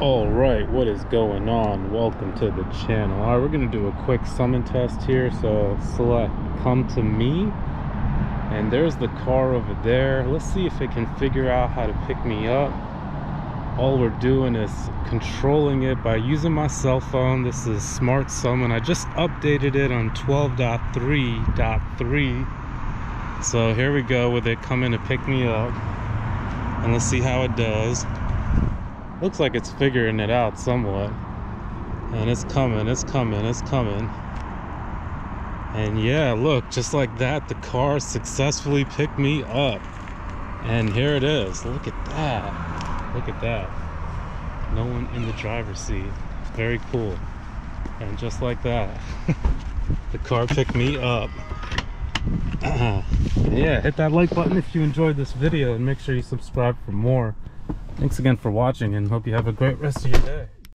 all right what is going on? Welcome to the channel. All right we're gonna do a quick summon test here. So select come to me. And there's the car over there. Let's see if it can figure out how to pick me up. All we're doing is controlling it by using my cell phone. This is smart summon. I just updated it on 12.3.3 so here we go with it coming to pick me up. And let's see how it does looks like it's figuring it out somewhat. And it's coming it's coming it's coming. And yeah look just like that the car successfully picked me up. And here it is. Look at that. Look at that. No one in the driver's seat. Very cool. And just like that the car picked me up. Yeah hit that like button if you enjoyed this video and make sure you subscribe for more Thanks again for watching and hope you have a great rest of your day.